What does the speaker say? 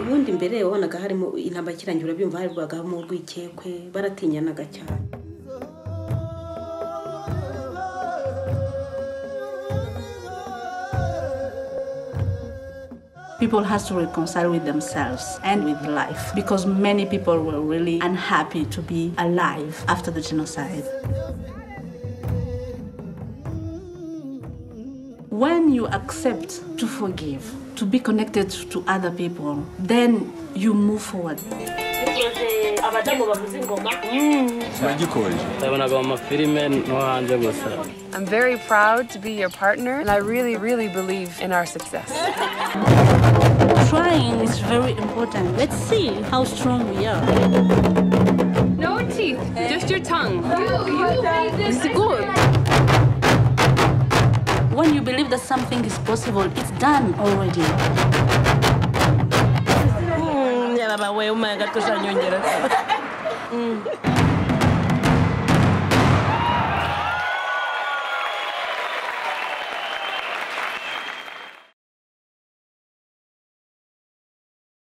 ubundi mbere wabonaga harimo haribwagamo urwikekwe baratinyanaga cyane People has to reconcile with themselves and with life because many people were really unhappy to be alive after the genocide. When you accept to forgive, to be connected to other people, then you move forward. ndabonaga mu mafilime no hanze gusa I'm very proud to be your partner, and I really, really believe in our success. Trying is very important. Let's see how strong we are. No teeth, just your tongue. This is good. Believe that something is possible, it's done already. nyongera